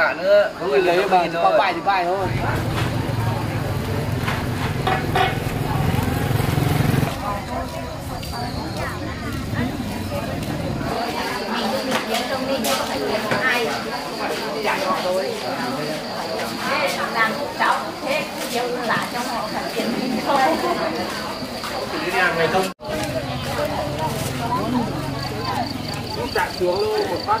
gạ nữa. Có người lấy mà có bài thì bài thôi. làm cháu thế yêu là trong họ phải tiền thôi. Đi ăn ngày không chạy xuống luôn một phát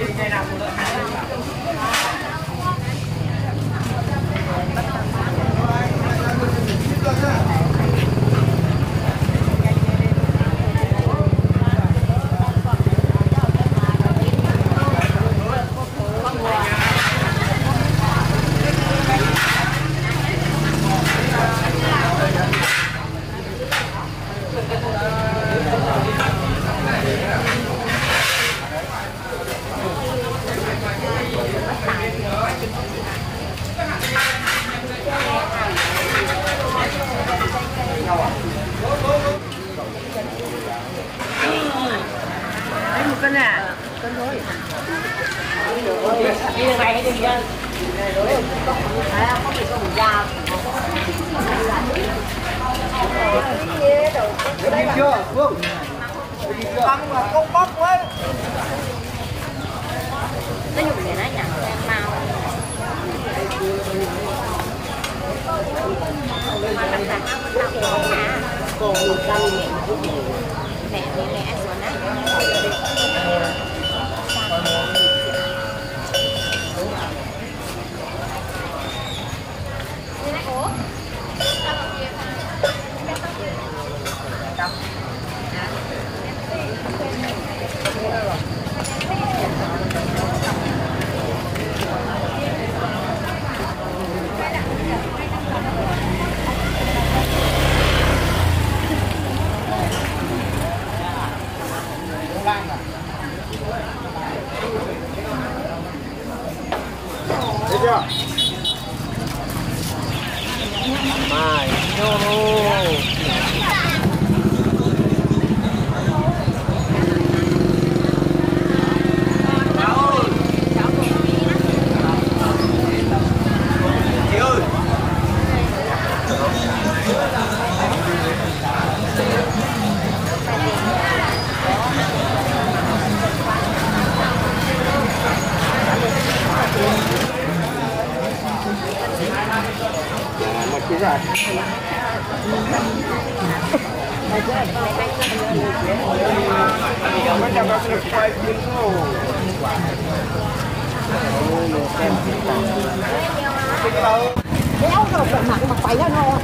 này nó dùng để nó nhận màu mà mình đặt nó mình đọc nha còn một trăm mẹ mẹ mẹ xuống á. Mới chào các lực quay chuyên số đéo rồi phải mặc mặc phải nó ngon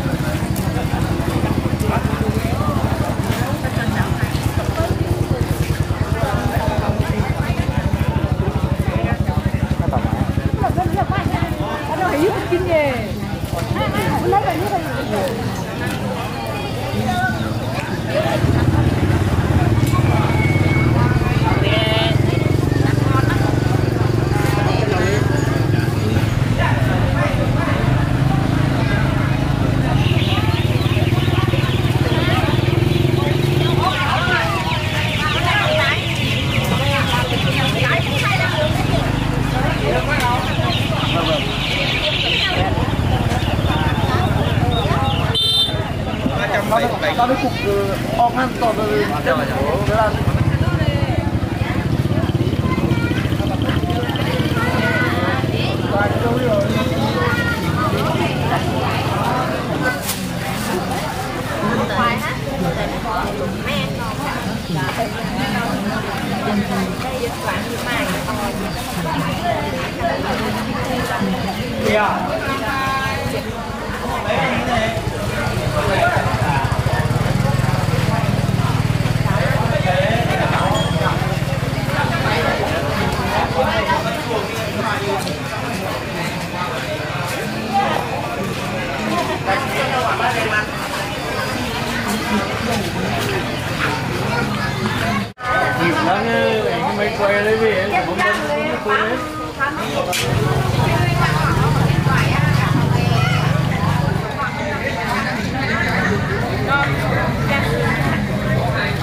Yeah. Nhiều lắm, em mới quay lấy vì em cũng không có quay hết.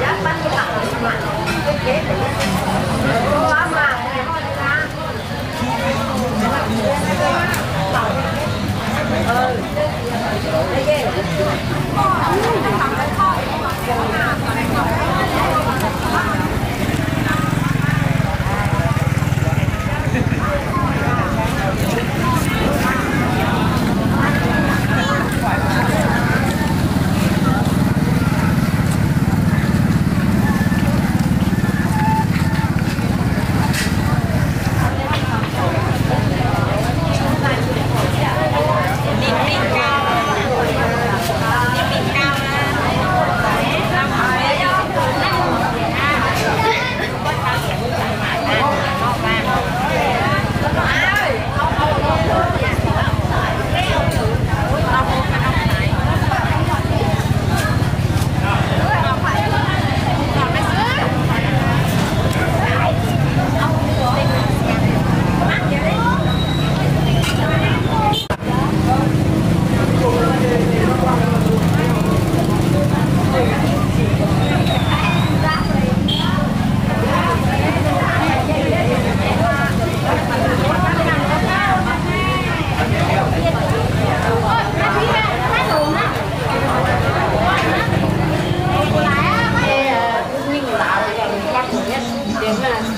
giá bán cái mặt là mặt cái kế demás.